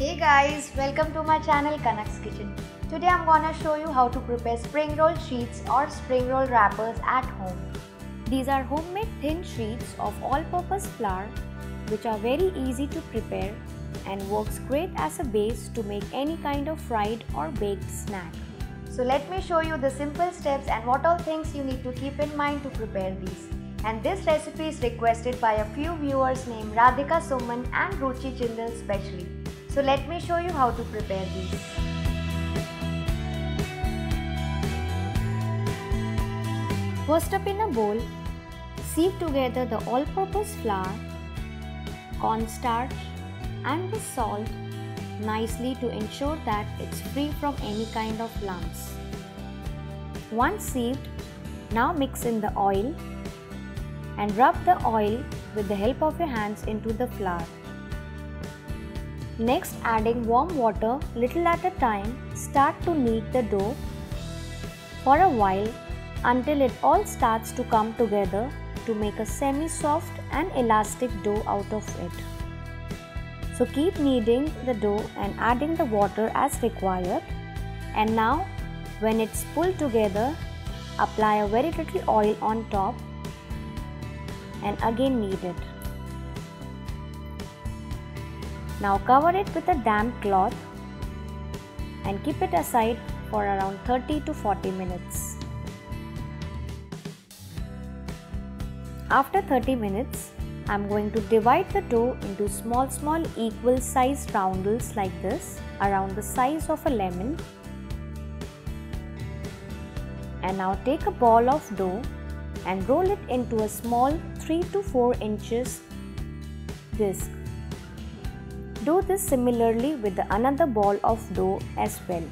Hey guys, welcome to my channel Kanak's Kitchen. Today I'm gonna show you how to prepare spring roll sheets or spring roll wrappers at home. These are homemade thin sheets of all-purpose flour which are very easy to prepare and works great as a base to make any kind of fried or baked snack. So let me show you the simple steps and what all things you need to keep in mind to prepare these. And this recipe is requested by a few viewers named Radhika Suman and Ruchi Jindal specially. So let me show you how to prepare these. First up in a bowl, sieve together the all-purpose flour, cornstarch and the salt nicely to ensure that it's free from any kind of lumps. Once sieved, now mix in the oil and rub the oil with the help of your hands into the flour. Next adding warm water little at a time start to knead the dough for a while until it all starts to come together to make a semi-soft and elastic dough out of it. So keep kneading the dough and adding the water as required. And now when it's pulled together, apply a very little oil on top and again knead it. Now cover it with a damp cloth and keep it aside for around 30 to 40 minutes. After 30 minutes, I'm going to divide the dough into small small equal sized roundels like this around the size of a lemon. And now take a ball of dough and roll it into a small 3 to 4 inches disc. Do this similarly with the another ball of dough as well.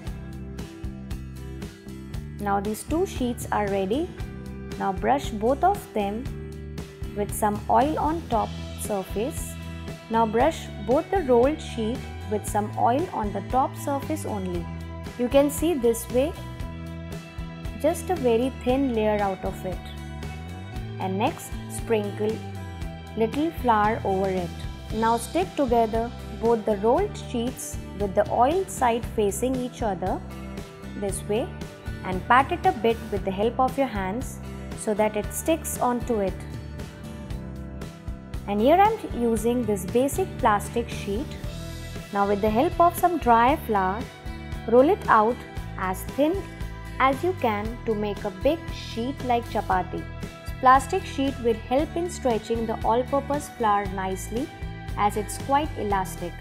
Now these two sheets are ready. Now brush both of them with some oil on top surface. Now brush both the rolled sheet with some oil on the top surface only. You can see this way just a very thin layer out of it. And next sprinkle little flour over it. Now stick together both the rolled sheets with the oil side facing each other this way and pat it a bit with the help of your hands so that it sticks onto it and here I am using this basic plastic sheet. Now with the help of some dry flour, roll it out as thin as you can to make a big sheet like chapati. Plastic sheet will help in stretching the all-purpose flour nicely as it's quite elastic.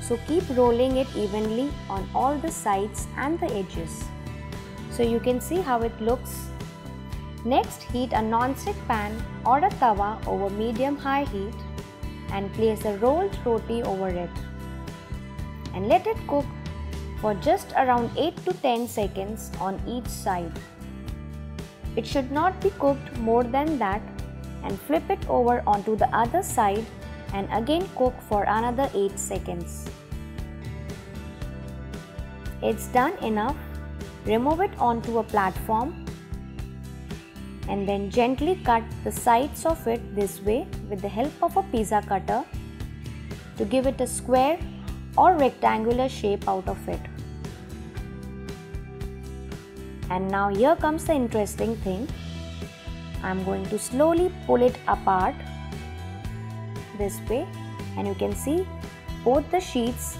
So keep rolling it evenly on all the sides and the edges. So you can see how it looks Next, heat a non-stick pan or a tawa over medium-high heat and place a rolled roti over it. And let it cook for just around 8 to 10 seconds on each side. It should not be cooked more than that and flip it over onto the other side and again cook for another 8 seconds. It's done enough. Remove it onto a platform and then gently cut the sides of it this way with the help of a pizza cutter to give it a square or rectangular shape out of it. And now here comes the interesting thing. I'm going to slowly pull it apart this way and you can see both the sheets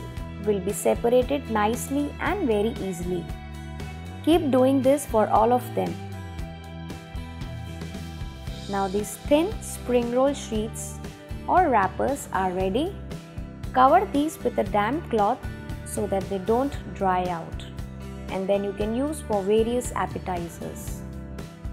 will be separated nicely and very easily. Keep doing this for all of them. Now these thin spring roll sheets or wrappers are ready. Cover these with a damp cloth so that they don't dry out and then you can use for various appetizers.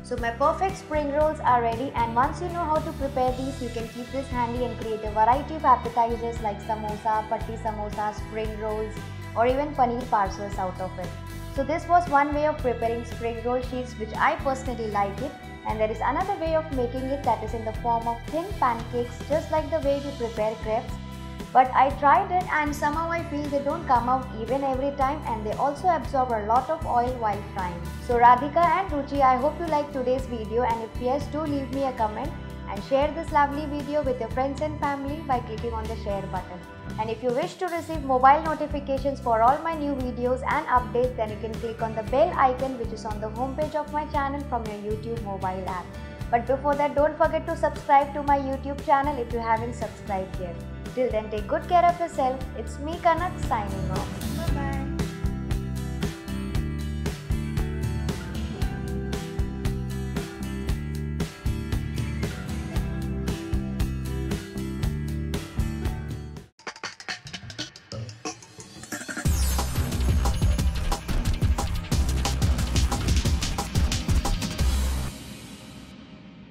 So my perfect spring rolls are ready and once you know how to prepare these you can keep this handy and create a variety of appetizers like samosa, patti samosa, spring rolls or even paneer parcels out of it. So this was one way of preparing spring roll sheets which I personally like it and there is another way of making it that is in the form of thin pancakes just like the way we prepare crepes but I tried it and somehow I feel they don't come out even every time and they also absorb a lot of oil while frying. So Radhika and Ruchi I hope you liked today's video and if yes do leave me a comment and share this lovely video with your friends and family by clicking on the share button. And if you wish to receive mobile notifications for all my new videos and updates then you can click on the bell icon which is on the homepage of my channel from your YouTube mobile app. But before that don't forget to subscribe to my YouTube channel if you haven't subscribed yet. Till then take good care of yourself. It's me Kanak signing off. Bye bye.